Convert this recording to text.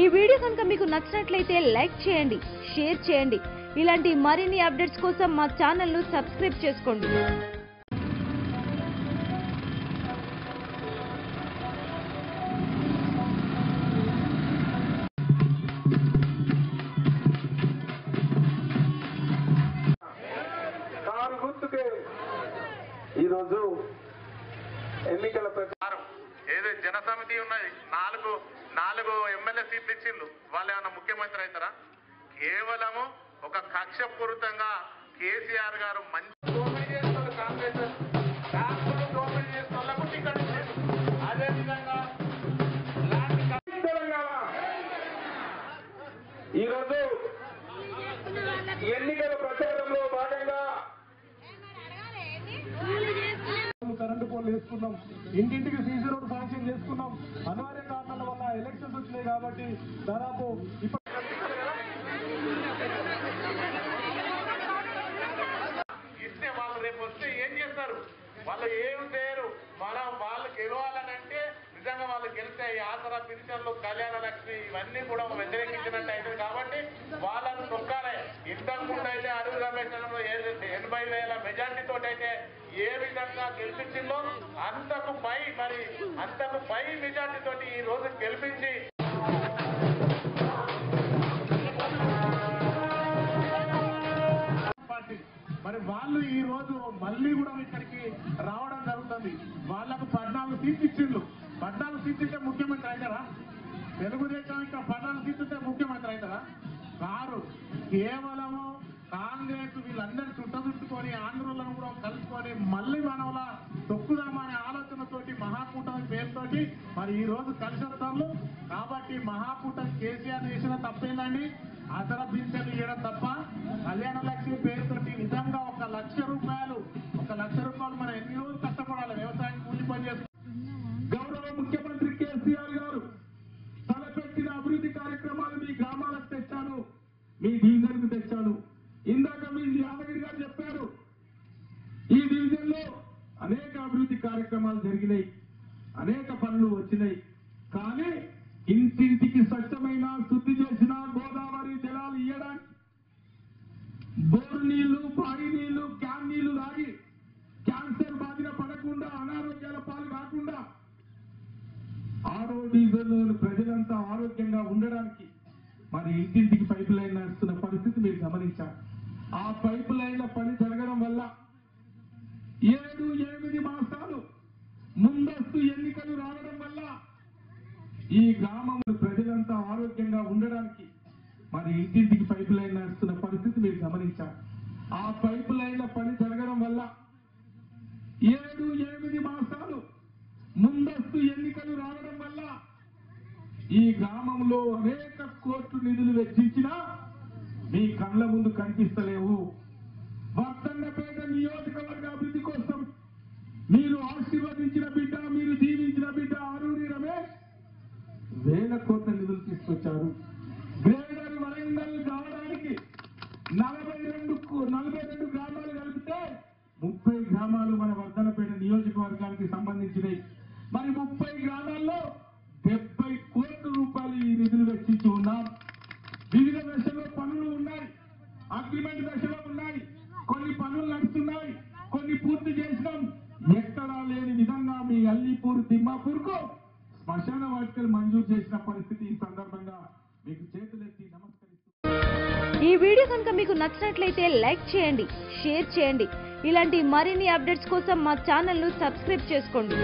ఈ వీడియో కనుక మీకు నచ్చినట్లయితే లైక్ చేయండి షేర్ చేయండి. ఇలాంటి మరిన్ని అప్డేట్స్ కోసం మా ఛానల్ను సబ్స్క్రైబ్ చేసుకోండి. ఈరోజు ఎన్నికల ప్రచారం ఏదో జనసమితి ఉన్నది నాలుగు నాలుగు ఎమ్మెల్యే సీట్లు ఇచ్చిండ్రు. వాళ్ళు ఏమన్నా ముఖ్యమంత్రి అవుతారా? కేవలము ఒక కక్షపూరితంగా కేసీఆర్ గారు మంచి కాంగ్రెస్. చేస్తున్న అదేవిధంగా ఈరోజు ఎన్నికల ప్రచారంలో భాగంగా కరెంటు వేసుకున్నాం ఇంటింటికి సీసీ రోడ్ శాంక్షన్ చేసుకున్నాం. అనివార్య కారణాల వల్ల ఎలక్షన్స్ వచ్చినాయి కాబట్టి దాదాపు ఇస్తే వాళ్ళు రేపు వస్తే ఏం చేస్తారు? వాళ్ళు ఏం చేయరు. మనం వాళ్ళు గెలవాలనంటే నిజంగా వాళ్ళు గెలిస్తే ఈ ఆసరా పింఛన్లు కళ్యాణ లక్ష్మి ఇవన్నీ కూడా వ్యతిరేకించినట్టు అయితే కాబట్టి వాళ్ళను నొక్కాలి ఇంతకు ముందు అయితే అరువు రమేశ్వరంలో ఎనభై వేల మెజార్టీ అయితే ఏ విధంగా గెలిపించిందో అంతకు పై మరి అంతకు పై మెజార్టీ తోటి ఈ రోజు గెలిపించి మరి వాళ్ళు ఈ రోజు మళ్ళీ కూడా ఇక్కడికి రావడం జరుగుతుంది. వాళ్ళకు పద్నాలుగు సీట్లు ఇచ్చిండ్రు. పద్నాలుగు సీట్లు ఇస్తే ముఖ్యమంత్రి అవుతారా తెలుగుదేశం ఇంకా పద్నాలుగు సీట్లు ఇస్తే ముఖ్యమంత్రి అవుతారా కారు కేవలము మనం కలుసుకొని మళ్ళీ మనవల తొక్కుదామనే ఆలోచనతోటి మహాకూటమి పేరుతోటి మరి ఈ రోజు కలిసి వస్తారు కాబట్టి మహాకూటమి కేసీఆర్ చేసిన తప్పేందండి? అసలు పింఛన్లు ఇవ్వడం తప్ప కళ్యాణ లక్ష్మి పేరుతో నిజంగా ఒక లక్ష రూపాయలు ఒక లక్ష రూపాయలు మనం ఎన్ని రోజులు కష్టపడాలి వ్యవసాయం కూలి పని చేస్తూ గౌరవ ముఖ్యమంత్రి కేసీఆర్ గారు తలపెట్టిన అభివృద్ధి కార్యక్రమాలు మీ గ్రామాలకు తెచ్చాను మీ డివిజన్కు తెచ్చాను ఇందాక మీ యాదగిరి గారు చెప్పారు ఈ డివిజన్లో అనేక అభివృద్ధి కార్యక్రమాలు జరిగినాయి. అనేక పనులు వచ్చినాయి. కానీ ఇంటింటికి స్వచ్ఛమైన శుద్ధి చేసిన గోదావరి జలాలు ఇయ్యడానికి బోరు నీళ్ళు బావి నీళ్ళు క్యాన్ నీళ్ళు తాగి క్యాన్సర్ బాధిన పడకుండా అనారోగ్యాల పాలు కాకుండా ఆరో డీజిల్ ప్రజలంతా ఆరోగ్యంగా ఉండడానికి మరి ఇంటింటికి పైపు లైన్ నడుస్తున్న పరిస్థితి మీరు గమనించారు ఆ పైపు లైన్ల పని జరగడం వల్ల ఏడు ఎనిమిది మాసాలు ముందస్తు ఎన్నికలు రావడం వల్ల ఈ గ్రామంలో ప్రజలంతా ఆరోగ్యంగా ఉండడానికి మరి ఇంటింటికి పైపు లైన్ నడుస్తున్న పరిస్థితి మీరు గమనించారు ఆ పైపు లైన్ల పని జరగడం వల్ల ఏడు ఎనిమిది మాసాలు ముందస్తు ఎన్నికలు రావడం వల్ల ఈ గ్రామంలో అనేక కోట్లు నిధులు వెచ్చించినా మీ కళ్ళ ముందు కనిపిస్తలేవు. వర్తండపేట నియోజకవర్గ అభివృద్ధి మీరు ఆశీర్వదించిన బిడ్డ మీరు దీవించిన బిడ్డ ఆరూరి రమేష్. వేల కోట్ల నిధులు తీసుకొచ్చారు. గ్రేటర్ వరంగల్ కావడానికి నలభై రెండు నలభై రెండు గ్రామాలు కలిపితే ముప్పై గ్రామాలు మన వర్ధనపేట నియోజకవర్గానికి సంబంధించినవి. మరి ముప్పై గ్రామాల్లో డెబ్బై కోట్ల రూపాయలు ఈ నిధులు వెచ్చించి ఉన్నాం. వివిధ దశలు పనులు ఉన్నాయి అగ్రిమెంట్ దశలో ఉన్నాయి కొన్ని పనులు నడుస్తున్నాయి కొన్ని పూర్తి చేసినాం ఎక్కడా లేని విధంగా మీ తిమ్మాపూర్కు శ్మశాన వాటికలు మంజూరు చేసిన పరిస్థితి ఈ సందర్భంగా మీకు చేతులెత్తి నమస్కరిస్తూ ఈ వీడియో కనుక మీకు నచ్చినట్లయితే లైక్ చేయండి షేర్ చేయండి. ఇలాంటి మరిన్ని అప్డేట్స్ కోసం మా ఛానల్ను సబ్స్క్రైబ్ చేసుకోండి.